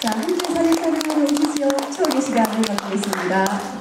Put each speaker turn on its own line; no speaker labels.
자, 한줄 선을 타는 해주시오 추억의 시간을 갖고 있습니다.